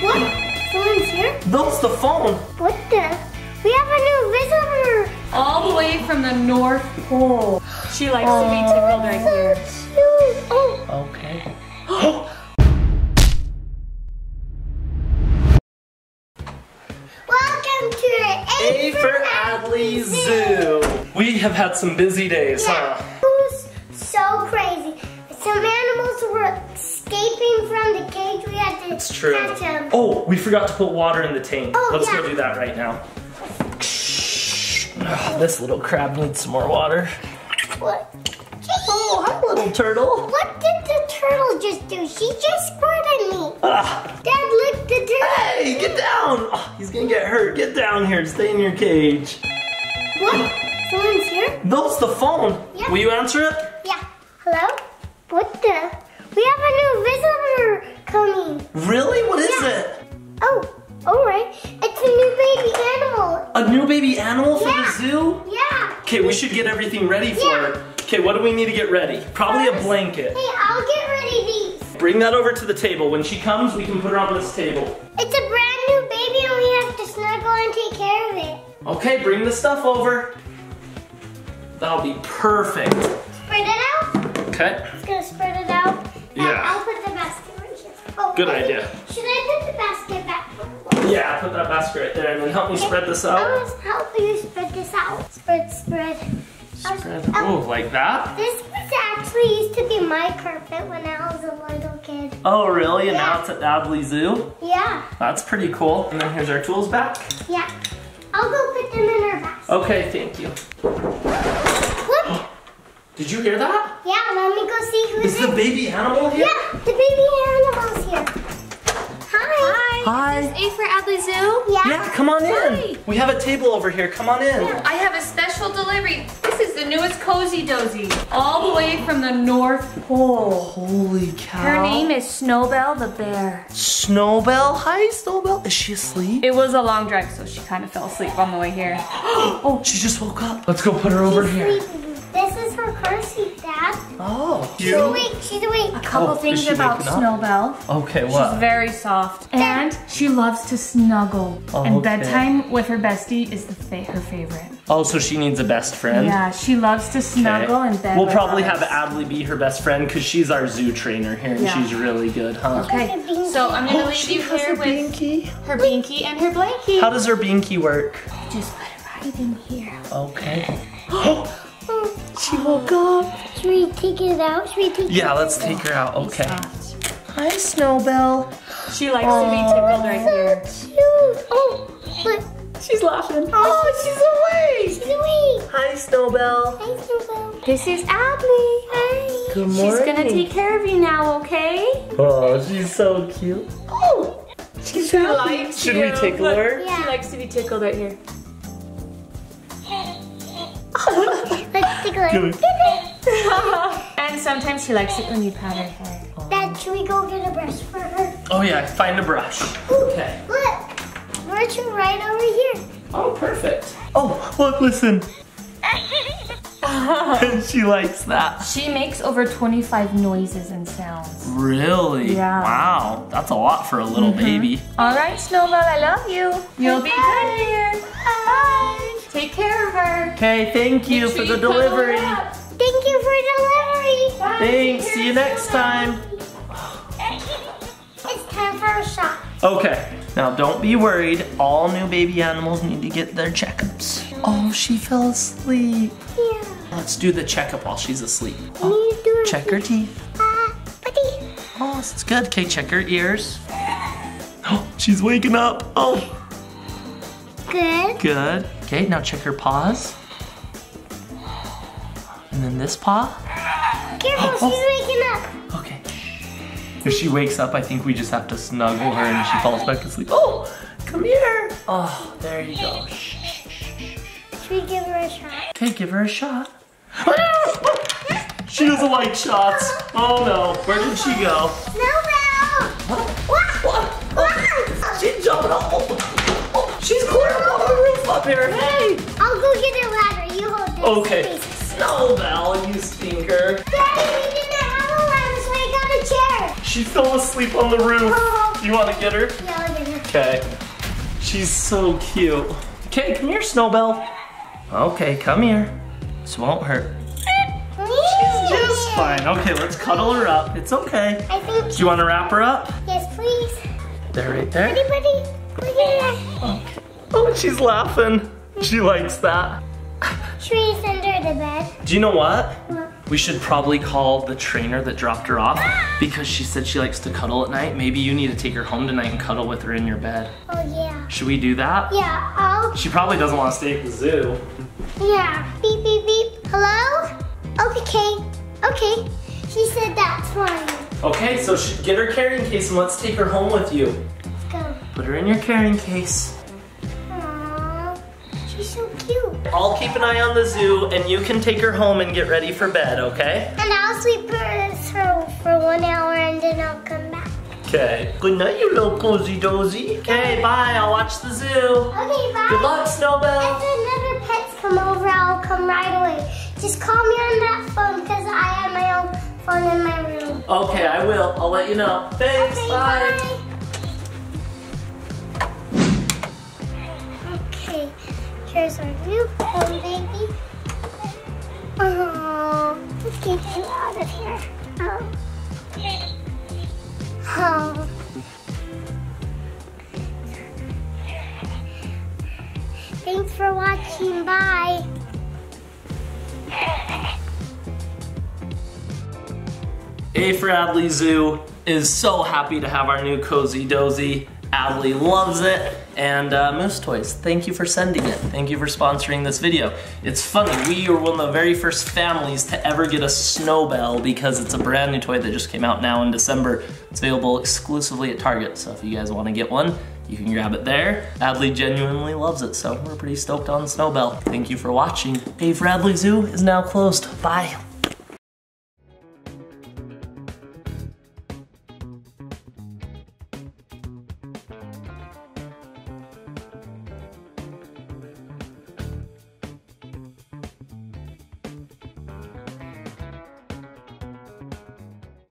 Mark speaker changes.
Speaker 1: What? Someone's here?
Speaker 2: That's the phone.
Speaker 1: What the? We have a new visitor.
Speaker 3: All the way from the North Pole. She likes to be tickled right here.
Speaker 1: Cute. Oh,
Speaker 2: Okay.
Speaker 1: welcome to
Speaker 2: A for Adley Zoo. We have had some busy days,
Speaker 1: Yeah.
Speaker 2: huh? It's true. Oh, we forgot to put water in the tank.
Speaker 1: Oh,
Speaker 2: Let's
Speaker 1: yeah.
Speaker 2: go do that right now. Ugh, this little crab needs some more water.
Speaker 1: What?
Speaker 2: Oh, hi, little turtle.
Speaker 1: What did the turtle just do? She just squirted me.
Speaker 2: Ah,
Speaker 1: Dad, look, the turtle.
Speaker 2: hey, get down. Oh, he's gonna get hurt. Get down here. Stay in your cage.
Speaker 1: What? Someone's here?
Speaker 2: That's the phone.
Speaker 1: Yeah.
Speaker 2: Will you answer it?
Speaker 1: Yeah. Hello? What the? We have a new visitor coming.
Speaker 2: Really? What is
Speaker 1: Yeah.
Speaker 2: it?
Speaker 1: Oh, all right. It's a new baby animal.
Speaker 2: A new baby animal for
Speaker 1: Yeah.
Speaker 2: the zoo?
Speaker 1: Yeah.
Speaker 2: Okay, we should get everything ready for
Speaker 1: Yeah.
Speaker 2: her. Okay, what do we need to get ready? Probably a blanket.
Speaker 1: Hey, I'll get ready these.
Speaker 2: Bring that over to the table. When she comes, we can put her on this table.
Speaker 1: It's a brand new baby and we have to snuggle and take care of it.
Speaker 2: Okay, bring the stuff over. That'll be perfect.
Speaker 1: Spread it out.
Speaker 2: Okay.
Speaker 1: It's gonna spread it out. Now,
Speaker 2: Yeah. Good idea.
Speaker 1: Should I put the basket back?
Speaker 2: Yeah, put that basket right there and then help me spread this
Speaker 1: I
Speaker 2: out.
Speaker 1: will help you spread this out. Spread, spread.
Speaker 2: Spread.
Speaker 1: Oh,
Speaker 2: Oh, like that?
Speaker 1: This was actually used to be my carpet when I was a little kid.
Speaker 2: Oh, really? And now
Speaker 1: Yeah.
Speaker 2: it's at Adley Zoo?
Speaker 1: Yeah,
Speaker 2: That's pretty cool. And then here's our tools back.
Speaker 1: yeah. I'll go put them in our basket.
Speaker 2: Okay, thank you.
Speaker 1: What?
Speaker 2: Did you hear that?
Speaker 1: Yeah, let me go see who's
Speaker 2: Is the
Speaker 1: in.
Speaker 2: baby animal here?
Speaker 1: Yeah, the baby animal's here. Hi.
Speaker 2: Hi.
Speaker 3: A for Adley Zoo?
Speaker 1: Yeah.
Speaker 2: Yeah, come on in.
Speaker 3: Hi.
Speaker 2: We have a table over here. Come on in.
Speaker 3: I have a special delivery. This is the newest Cozy Dozy. All the way from the North Pole.
Speaker 2: Holy cow.
Speaker 3: Her name is Snowbell the bear.
Speaker 2: Snowbell. Hi, Snowbell. Is she asleep?
Speaker 3: It was a long drive, so she kind of fell asleep on the way here.
Speaker 2: Oh, she just woke up. Let's go put her over here.
Speaker 1: sleeping. This is her car seat, Dad.
Speaker 2: Oh.
Speaker 1: She's awake. She's awake.
Speaker 3: A couple
Speaker 2: Oh,
Speaker 3: things about
Speaker 2: waking?
Speaker 3: Snowbell.
Speaker 2: Okay,
Speaker 3: She's very soft and she loves to snuggle.
Speaker 2: Oh,
Speaker 3: and
Speaker 2: okay.
Speaker 3: bedtime with her bestie is the fa- her favorite.
Speaker 2: Oh, so she needs a best friend?
Speaker 3: Yeah, she loves to snuggle
Speaker 2: Okay.
Speaker 3: in bed.
Speaker 2: We'll probably
Speaker 3: us.
Speaker 2: have Adley be her best friend because she's our zoo trainer here and
Speaker 3: Yeah.
Speaker 2: she's really good, huh?
Speaker 3: Okay, so I'm gonna oh, leave you here with
Speaker 2: binky.
Speaker 3: her binky and her blankie.
Speaker 2: How does her binky work?
Speaker 3: Just put it right in here.
Speaker 2: Okay.
Speaker 1: Oh, She woke up. Should we take it out? Should we take
Speaker 2: Yeah,
Speaker 1: it
Speaker 2: let's take her out. Okay. Hi, Snowbell.
Speaker 3: She likes to be tickled right here.
Speaker 1: Cute. Oh, look.
Speaker 3: She's laughing.
Speaker 2: Oh, she's awake.
Speaker 1: She's awake.
Speaker 2: Hi, Snowbell.
Speaker 1: Hi, Snowbell.
Speaker 3: This is Adley.
Speaker 1: Hi.
Speaker 2: Good morning.
Speaker 3: She's gonna take care of you now, okay?
Speaker 2: Oh, she's so cute. Oh, she's
Speaker 3: She
Speaker 2: happy.
Speaker 3: likes
Speaker 2: Should
Speaker 3: you.
Speaker 2: we tickle her?
Speaker 1: Yeah.
Speaker 3: She likes to be tickled right here.
Speaker 1: Let's tickle her.
Speaker 3: And sometimes she likes it when you pat her head.
Speaker 1: Dad, should we go get a brush for her?
Speaker 2: Oh yeah, find a brush. Okay.
Speaker 1: Look. Brush her right over here.
Speaker 2: Oh, perfect. Oh, look, listen. and she likes that.
Speaker 3: She makes over 25 noises and sounds.
Speaker 2: Really?
Speaker 3: Yeah.
Speaker 2: Wow, that's a lot for a little mm-hmm. baby.
Speaker 3: All right, Snowball, I love you. You'll be good here. Bye. Take care of her.
Speaker 2: Okay, thank you
Speaker 3: Make
Speaker 2: for
Speaker 3: sure
Speaker 2: the
Speaker 3: you
Speaker 2: delivery.
Speaker 1: Thank you for the delivery.
Speaker 3: Bye.
Speaker 2: Thanks. See you next time.
Speaker 1: It's time for a shot.
Speaker 2: Okay, now don't be worried. All new baby animals need to get their checkups. Oh, she fell asleep.
Speaker 1: Yeah.
Speaker 2: Let's do the checkup while she's asleep. Oh,
Speaker 1: need to do it.
Speaker 2: check her teeth.
Speaker 1: Uh, buddy.
Speaker 2: Oh, it's good. Okay, check her ears. Oh, she's waking up. Oh,
Speaker 1: Good.
Speaker 2: good. Okay, now check her paws. And then this paw.
Speaker 1: Careful,
Speaker 2: Oh.
Speaker 1: she's waking up.
Speaker 2: Okay. If she wakes up, I think we just have to snuggle her and she falls back asleep. Oh, come here. Oh, there you go.
Speaker 1: Should we give her a shot?
Speaker 2: Okay, give her a shot. She doesn't like shots. Oh no, where did she go?
Speaker 1: Snowbell! What?
Speaker 2: What? She's jumping up. Oh, she's climbing on the roof up here. Hey.
Speaker 1: I'll go get a ladder. You hold this.
Speaker 2: Okay.
Speaker 1: please.
Speaker 2: Snowbell, you stinker.
Speaker 1: Daddy, we didn't have a ladder, so I got a chair.
Speaker 2: She fell asleep on the roof.
Speaker 1: Oh,
Speaker 2: You want to get her?
Speaker 1: Yeah, I'll get her.
Speaker 2: Okay. She's so cute. Okay, come here, Snowbell. Okay, come here. This won't hurt.
Speaker 1: She's
Speaker 2: Just fine. Okay, let's cuddle her up. It's okay.
Speaker 1: I think.
Speaker 2: Do you want to wrap her up?
Speaker 1: Yes, please.
Speaker 2: There, right there.
Speaker 1: Anybody? Look at that.
Speaker 2: Oh. Oh, she's laughing. She likes that.
Speaker 1: Should we send her to bed?
Speaker 2: Do you know what?
Speaker 1: What?
Speaker 2: We should probably call the trainer that dropped her off because she said she likes to cuddle at night. Maybe you need to take her home tonight and cuddle with her in your bed.
Speaker 1: Oh yeah.
Speaker 2: Should we do that?
Speaker 1: Yeah. I'll.
Speaker 2: She probably doesn't want to stay at the zoo.
Speaker 1: Yeah. Beep beep beep. Hello? Okay. Okay. She said that's fine.
Speaker 2: Okay, so get her carrying case and let's take her home with you.
Speaker 1: Let's go.
Speaker 2: Put her in your carrying case.
Speaker 1: She's so cute.
Speaker 2: I'll keep an eye on the zoo and you can take her home and get ready for bed, okay?
Speaker 1: And I'll sleep with her for, for one hour and then I'll come back.
Speaker 2: Okay. Good night, you little cozy dozy. Okay, bye. I'll watch the zoo.
Speaker 1: Okay, bye.
Speaker 2: Good luck, Snowbell.
Speaker 1: If another pets come over, I'll come right away. Just call me on that phone because I have my own phone in my room.
Speaker 2: Okay, I will. I'll let you know. Thanks.
Speaker 1: Okay,
Speaker 2: bye.
Speaker 1: bye. Here's our new phone, baby. Oh, let's get you out of here. Oh. Oh. Thanks for watching. Bye.
Speaker 2: A for Adley Zoo is so happy to have our new Cozy Dozy. Adley loves it. And uh, Moose Toys, thank you for sending it. Thank you for sponsoring this video. It's funny, we were one of the very first families to ever get a Snowbell because it's a brand new toy that just came out now in December. It's available exclusively at Target, so if you guys wanna get one, you can grab it there. Adley genuinely loves it, so we're pretty stoked on Snowbell. Thank you for watching. A for Adley Zoo is now closed. Bye.